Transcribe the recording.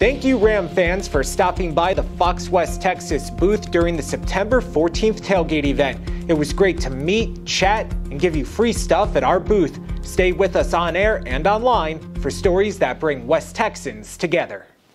Thank you, Ram fans, for stopping by the Fox West Texas booth during the September 14th tailgate event. It was great to meet, chat, and give you free stuff at our booth. Stay with us on air and online for stories that bring West Texans together.